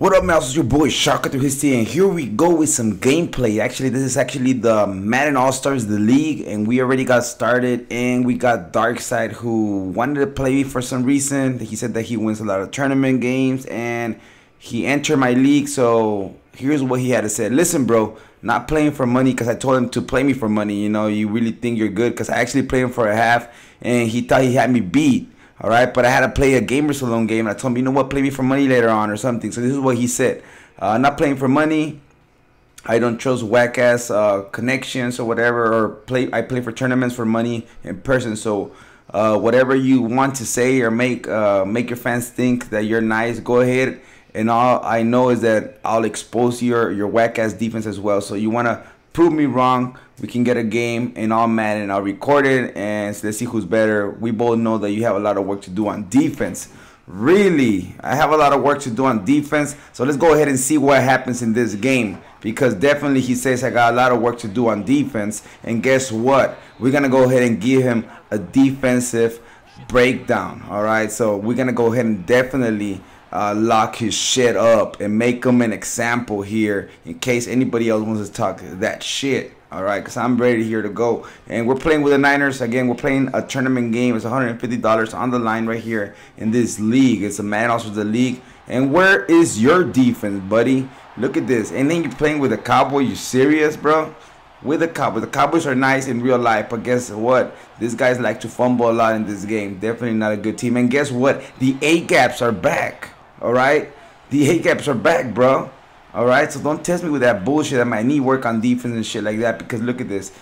What up, mouse? It's your boy Shocker through his and here we go with some gameplay. Actually, this is actually the Madden All Stars, the league, and we already got started. And we got Darkside who wanted to play me for some reason. He said that he wins a lot of tournament games, and he entered my league. So here's what he had to say: Listen, bro, not playing for money because I told him to play me for money. You know, you really think you're good because I actually played him for a half, and he thought he had me beat. All right, but I had to play a gamer salon game. And I told him, you know what, play me for money later on or something. So this is what he said: uh, not playing for money. I don't trust whack ass uh, connections or whatever, or play. I play for tournaments for money in person. So uh, whatever you want to say or make uh, make your fans think that you're nice, go ahead. And all I know is that I'll expose your your whack ass defense as well. So you wanna prove me wrong, we can get a game in all. And I'll record it and let's see who's better. We both know that you have a lot of work to do on defense. Really, I have a lot of work to do on defense. So let's go ahead and see what happens in this game. Because definitely he says I got a lot of work to do on defense. And guess what? We're going to go ahead and give him a defensive breakdown. All right. So we're going to go ahead and definitely uh, lock his shit up and make him an example here in case anybody else wants to talk that shit. All right, because I'm ready here to go. And we're playing with the Niners. Again, we're playing a tournament game. It's $150 on the line right here in this league. It's a man also the league. And where is your defense, buddy? Look at this. And then you're playing with the Cowboys. You serious, bro? With the Cowboys. The Cowboys are nice in real life, but guess what? These guys like to fumble a lot in this game. Definitely not a good team. And guess what? The A gaps are back. All right, the A gaps are back, bro. All right, so don't test me with that bullshit that my knee work on defense and shit like that. Because look at this,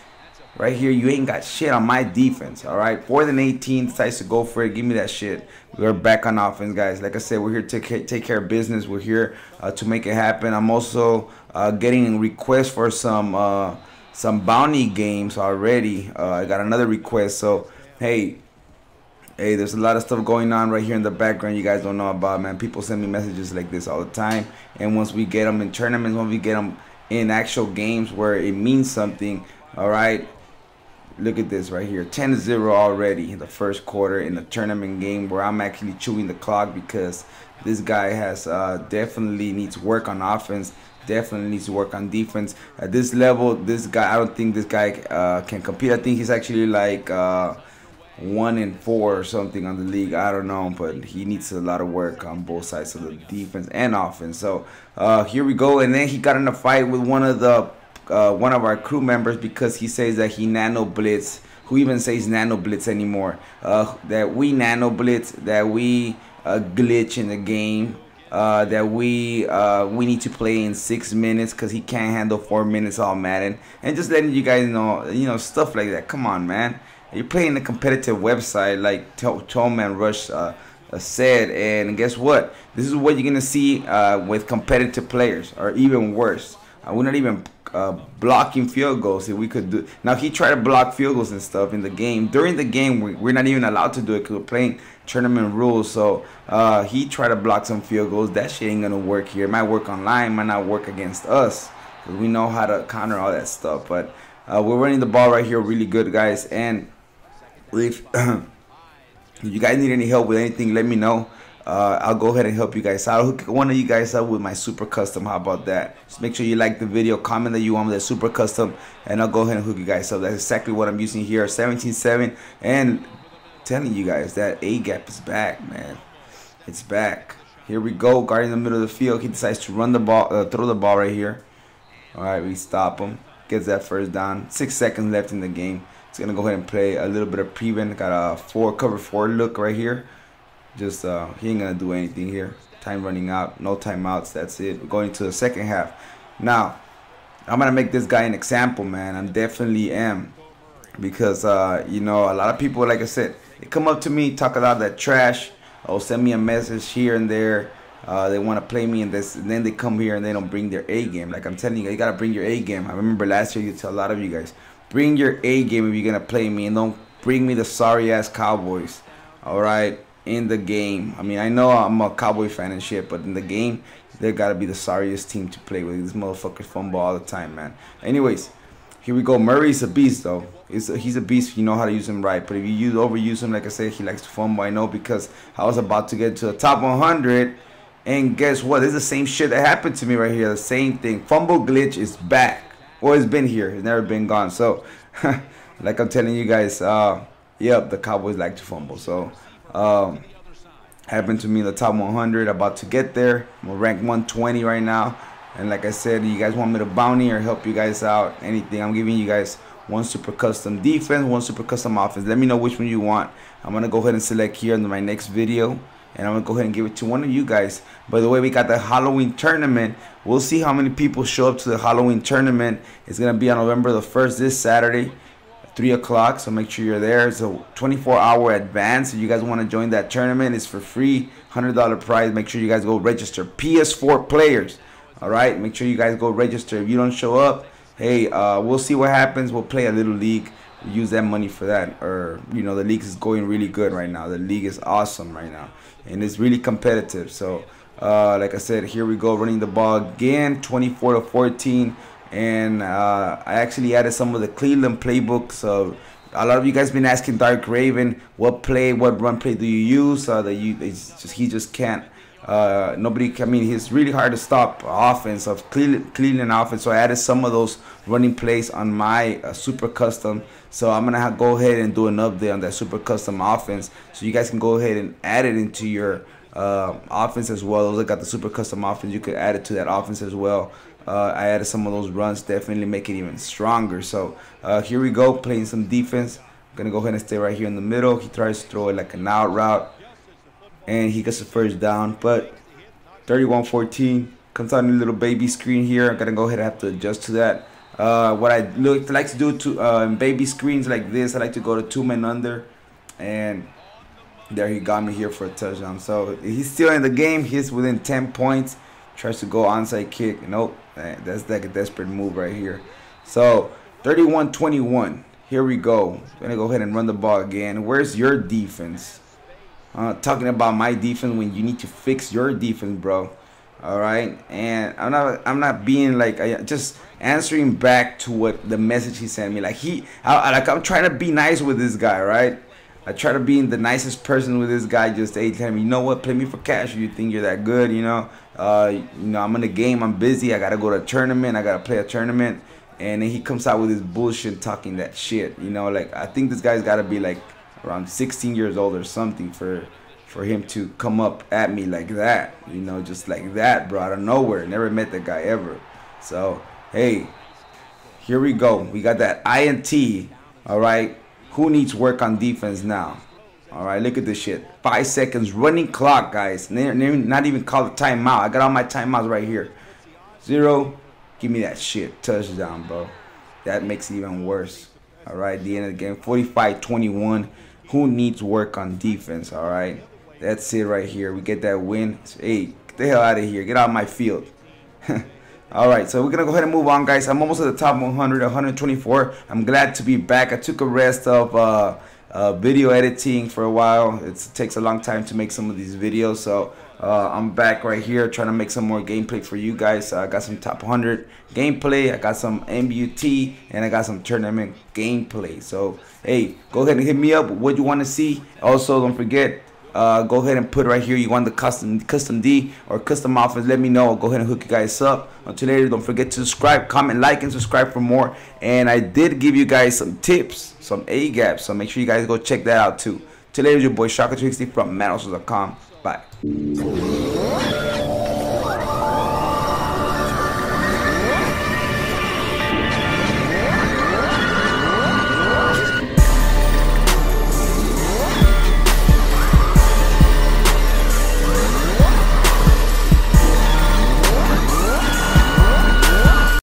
right here, you ain't got shit on my defense. All right, fourth and 18 decides to go for it. Give me that shit. We're back on offense, guys. Like I said, we're here to take care of business. We're here uh, to make it happen. I'm also uh, getting requests for some uh, some bounty games already. Uh, I got another request, so hey Hey, there's a lot of stuff going on right here in the background you guys don't know about, man. People send me messages like this all the time. And once we get them in tournaments, when we get them in actual games where it means something, all right, look at this right here 10-0 already in the first quarter in the tournament game where I'm actually chewing the clock because this guy has uh, definitely needs work on offense definitely needs to work on defense at this level this guy I don't think this guy uh, can compete I think he's actually like uh, one and four or something on the league. I don't know, but he needs a lot of work on both sides of the defense and offense. So uh, here we go. And then he got in a fight with one of the uh, one of our crew members because he says that he nano blitz. Who even says nano blitz anymore? Uh, that we nano blitz. That we uh, glitch in the game. Uh, that we uh, we need to play in six minutes because he can't handle four minutes all Madden and just letting you guys know you know stuff like that. Come on, man you're playing a competitive website like Tallman Rush uh, uh, said, and guess what? This is what you're gonna see uh, with competitive players, or even worse. Uh, we're not even uh, blocking field goals. If we could do now, he tried to block field goals and stuff in the game. During the game, we, we're not even allowed to do it because we're playing tournament rules. So uh, he tried to block some field goals. That shit ain't gonna work here. It might work online, might not work against us we know how to counter all that stuff. But we're running the ball right here, really good, guys, and if you guys need any help with anything, let me know. Uh, I'll go ahead and help you guys out. I'll hook one of you guys up with my super custom. How about that? Just make sure you like the video, comment that you want the super custom, and I'll go ahead and hook you guys up. That's exactly what I'm using here, 17.7, and telling you guys that A gap is back, man. It's back. Here we go, guard in the middle of the field. He decides to run the ball, uh, throw the ball right here. All right, we stop him. Gets that first down. Six seconds left in the game. He's gonna go ahead and play a little bit of prevent. Got a four cover four look right here. Just uh, he ain't gonna do anything here. Time running out, no timeouts. That's it. We're going to the second half. Now, I'm gonna make this guy an example, man. I definitely am, because uh, you know a lot of people, like I said, they come up to me, talk a lot of that trash, or send me a message here and there. Uh, they want to play me in this, and then they come here and they don't bring their A game. Like I'm telling you, you gotta bring your A game. I remember last year you tell a lot of you guys, Bring your A game if you're gonna play me, and don't bring me the sorry ass Cowboys. All right, in the game. I mean, I know I'm a Cowboy fan and shit, but in the game, they gotta be the sorriest team to play with. These motherfuckers fumble all the time, man. Anyways, here we go. Murray's a beast, though. He's a, he's a beast if you know how to use him right. But if you use overuse him, like I said, he likes to fumble. I know because I was about to get to the top 100 And guess what? Is the same shit that happened to me right here. The same thing. Fumble glitch is back. It's been here. It's never been gone. So, like I'm telling you guys, uh, yep, the Cowboys like to fumble. So, um, happened to me in the top 100. About to get there. I'm rank 120 right now. And like I said, you guys want me to bounty or help you guys out, anything, I'm giving you guys one super custom defense, one super custom offense. Let me know which one you want. I'm going to go ahead and select here in my next video. And I'm to go ahead and give it to one of you guys. By the way, we got the Halloween tournament. We'll see how many people show up to the Halloween tournament. It's to be on November the 1st, this Saturday. 3 o'clock. So make sure you're there. It's a 24 hour advance. If you guys want to join that tournament it's for free $100 prize. Make sure you guys go register. Ps4 players. All right? Make sure you guys go register. If you don't show up hey uh, we'll see what happens. We'll play a little league. Use that money for that. Or you know the league is going really good right now. The league is awesome right now and it's really competitive. So uh, like I said here we go running the ball again 24 to 14 and uh, I actually added some of the Cleveland playbooks. Of a lot of you guys been asking Dark Raven what play what run play do you use? Uh, that you just he just can't uh, nobody, I mean, he's really hard to stop offense of Cleveland, Cleveland offense. So I added some of those running plays on my uh, super custom. So I'm gonna go ahead and do an update on that super custom offense, so you guys can go ahead and add it into your uh, offense as well. Those that got the super custom offense, you could add it to that offense as well. Uh, I added some of those runs, definitely make it even stronger. So uh, here we go, playing some defense. I'm gonna go ahead and stay right here in the middle. He tries to throw it like an out route and he gets the first down. But 31-14 comes on a little baby screen here. I'm gonna go ahead and have to adjust to that. Uh, what I look like to do to uh, baby screens like this, I like to go to two men under, and there he got me here for a touchdown. So he's still in the game. He's within 10 points. Tries to go onside kick. Nope, that's like a desperate move right here. So 31-21. Here we go. Gonna go ahead and run the ball again. Where's your defense? Uh, talking about my defense when you need to fix your defense, bro. All right, and I'm not I'm not being like I, just answering back to what the message he sent me. Like he, I, like I'm trying to be nice with this guy, right? I try to be the nicest person with this guy. Just hey, tell me, you know what? Play me for cash. You think you're that good? You know, uh, you know, I'm in the game. I'm busy. I gotta go to a tournament. I gotta play a tournament. And then he comes out with his bullshit, talking that shit. You know, like I think this guy's gotta be like around 16 years old or something for for him to come up at me like that, you know, just like that, bro, out of nowhere. Never met that guy ever. So, hey, here we go. We got that INT, all right? Who needs work on defense now? All right, look at this shit. Five seconds running clock, guys. Not even call a timeout. I got all my timeouts right here. Zero. Give me that shit. Touchdown, bro. That makes it even worse. All right, the end of the game. 45-21 who needs work on defense, all right? That's it right here. We get that win. Hey, get the hell out of here. Get out of my field. all right, so we're to go ahead and move on, guys. I'm almost at the top 100, 124. I'm glad to be back. I took a rest of uh, uh, video editing for a while. It's, it takes a long time to make some of these videos, so uh, I'm back right here trying to make some more gameplay for you guys. I got some top 100 gameplay, I got some MUT, and I got some tournament gameplay. So, hey, go ahead and hit me up what you want to see. Also, don't forget, uh, go ahead and put right here you want the custom custom D or custom offense let me know I'll go ahead and hook you guys up until later don't forget to subscribe comment like and subscribe for more and I did give you guys some tips some A gaps so make sure you guys go check that out too till later your boy Shocker360 from MaddenAllstars.com ああ!